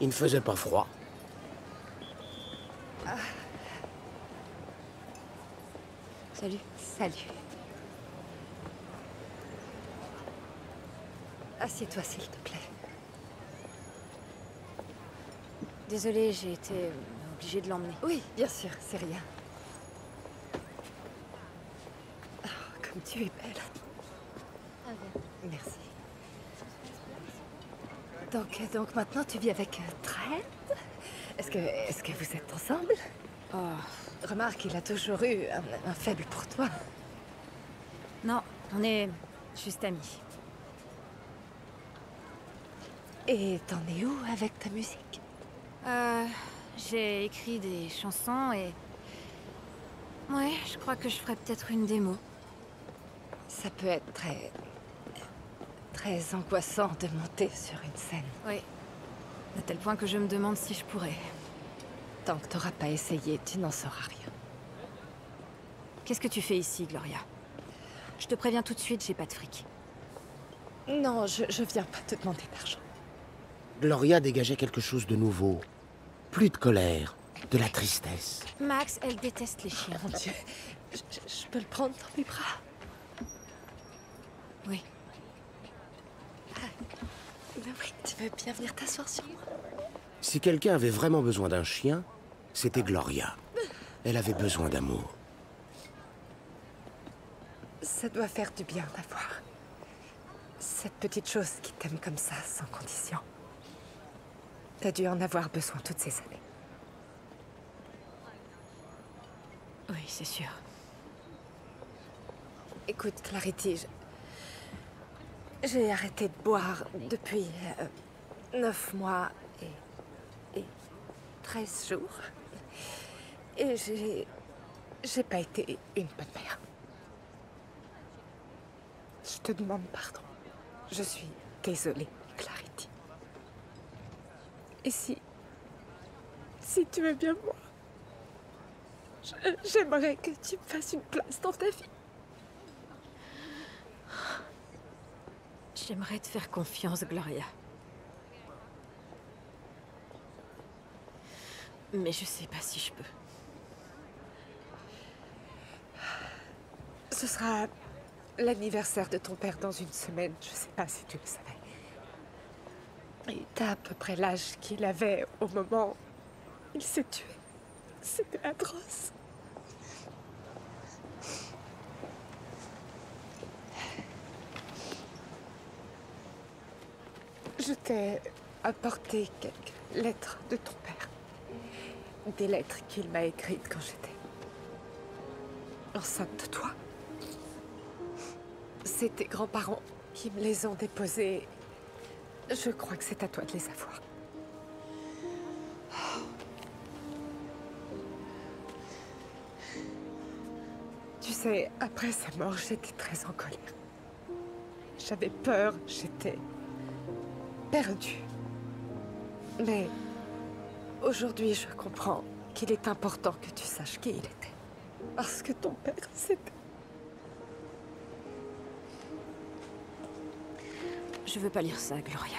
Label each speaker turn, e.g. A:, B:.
A: Il ne faisait pas froid.
B: Salut.
C: Salut. Assieds-toi, s'il te plaît.
B: Désolée, j'ai été obligée de l'emmener.
C: Oui, bien sûr, c'est rien. Oh, comme tu es belle. Merci. Donc, donc maintenant tu vis avec euh, Trent Est-ce que, est que vous êtes ensemble?
B: Oh,
C: Remarque, il a toujours eu un, un faible pour toi.
B: non, on est juste amis.
C: Et t'en es où avec ta musique?
B: Euh, j'ai écrit des chansons et... Ouais, je crois que je ferais peut-être une démo.
C: Ça peut être très... très angoissant de monter sur une scène.
B: Oui. À tel point que je me demande si je pourrais.
C: Tant que t'auras pas essayé, tu n'en sauras rien.
B: Qu'est-ce que tu fais ici, Gloria? Je te préviens tout de suite, j'ai pas de fric.
C: Non, je, je viens pas te demander d'argent.
A: Gloria dégageait quelque chose de nouveau. Plus de colère, de la tristesse.
B: Max, elle déteste les chiens.
C: Mon Dieu, je, je- je peux le prendre dans mes bras?
B: Oui.
C: Oui, tu veux bien venir t'asseoir sur moi?
A: Si quelqu'un avait vraiment besoin d'un chien, c'était Gloria. Elle avait besoin d'amour.
C: Ça doit faire du bien d'avoir cette petite chose qui t'aime comme ça, sans condition. T'as dû en avoir besoin toutes ces années.
B: Oui, c'est sûr.
C: Écoute, Clarity, je- j'ai arrêté de boire depuis euh, neuf mois et, et 13 jours. Et j'ai. J'ai pas été une bonne mère. Je te demande pardon. Je suis désolée, Clarity. Et si. Si tu veux bien moi. J'aimerais que tu me fasses une place dans ta vie.
B: J'aimerais te faire confiance, Gloria. Mais je sais pas si je peux.
C: Ce sera l'anniversaire de ton père dans une semaine. Je sais pas si tu le savais. Et t'as à peu près l'âge qu'il avait au moment où il s'est tué. C'était atroce. Je t'ai apporté quelques lettres de ton père. Des lettres qu'il m'a écrites quand j'étais enceinte de toi. C'est tes grands-parents qui me les ont déposées. Je crois que c'est à toi de les avoir. Tu sais, après sa mort, j'étais très en colère. J'avais peur, j'étais perdue. Mais aujourd'hui, je comprends qu'il est important que tu saches qui il était. Parce que ton père, c'était...
B: Je veux pas lire ça, Gloria.